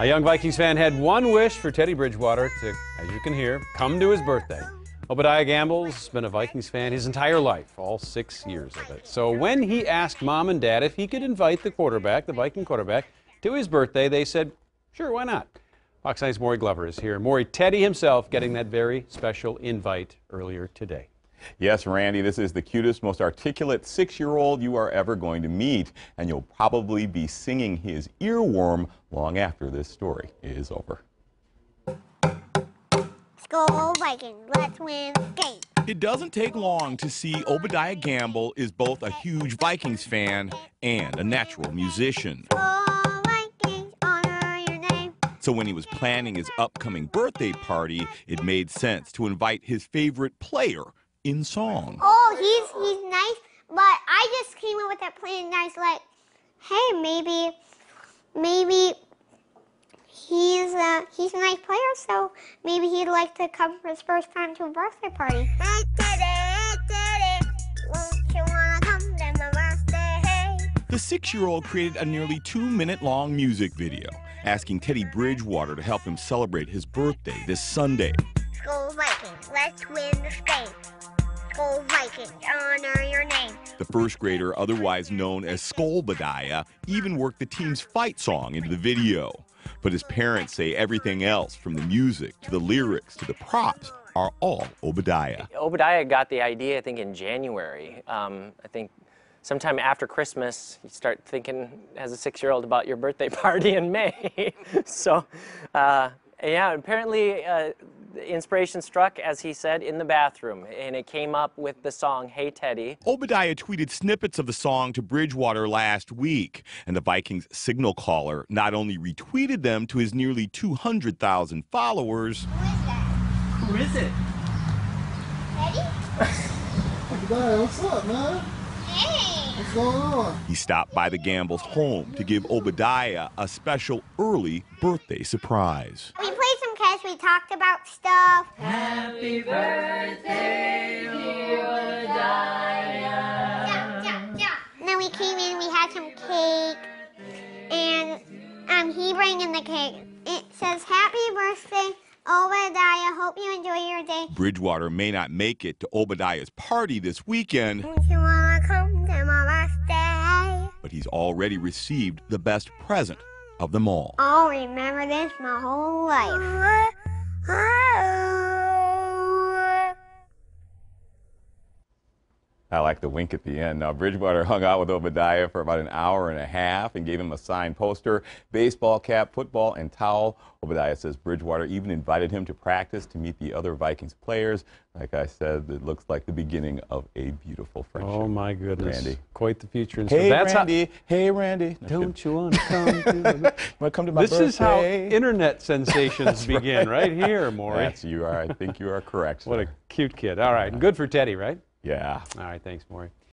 A young Vikings fan had one wish for Teddy Bridgewater to, as you can hear, come to his birthday. Obadiah Gamble's been a Vikings fan his entire life, all six years of it. So when he asked mom and dad if he could invite the quarterback, the Viking quarterback, to his birthday, they said, sure, why not? Fox 9's Maury Glover is here. Maury, Teddy himself getting that very special invite earlier today. Yes, Randy, this is the cutest, most articulate six-year-old you are ever going to meet, and you'll probably be singing his earworm long after this story is over. Go Vikings, let's win the game. It doesn't take long to see Obadiah Gamble is both a huge Vikings fan and a natural musician. Go Vikings, honor your name. So when he was planning his upcoming birthday party, it made sense to invite his favorite player in song. Oh, he's he's nice, but I just came up with that plan nice like, hey, maybe maybe he's a he's a nice player, so maybe he'd like to come for his first time to a birthday party. Hey Teddy, hey Teddy, won't you wanna come to my birthday? The six-year-old created a nearly two-minute-long music video asking Teddy Bridgewater to help him celebrate his birthday this Sunday. Go Vikings, let's win this game. Go Vikings, honor your name. The first grader, otherwise known as Skolbadiah, even worked the team's fight song into the video. But his parents say everything else, from the music to the lyrics to the props, are all Obadiah. Obadiah got the idea, I think, in January. Um, I think sometime after Christmas, you start thinking as a six-year-old about your birthday party in May. so, uh, yeah, apparently uh, the inspiration struck, as he said, in the bathroom, and it came up with the song "Hey Teddy." Obadiah tweeted snippets of the song to Bridgewater last week, and the Vikings signal caller not only retweeted them to his nearly 200,000 followers, Who is it? Ready? what's up, man? Hey! What's going on? he stopped by the Gamble's home to give Obadiah a special early birthday surprise. We played some catch, we talked about stuff. Happy birthday, Obadiah! Yeah, yeah, yeah. And then we came in, we had some cake, and um, he brought in the cake. It says, Happy birthday, Obadiah. Hope you enjoy your day. Bridgewater may not make it to Obadiah's party this weekend, you wanna come to my birthday? but he's already received the best present of them all. I'll remember this my whole life. I like the wink at the end. Now, Bridgewater hung out with Obadiah for about an hour and a half and gave him a signed poster, baseball cap, football, and towel. Obadiah says Bridgewater even invited him to practice to meet the other Vikings players. Like I said, it looks like the beginning of a beautiful friendship. Oh my goodness, Randy. quite the future. store. Hey, That's how- Randy. Hey, Randy. No, don't you want to come to the Want to come to my This is how internet sensations begin, right. here, Maury. That's you are. I think you are correct. What a cute kid. All right, good for Teddy, right? Yeah. All right, thanks, Maury.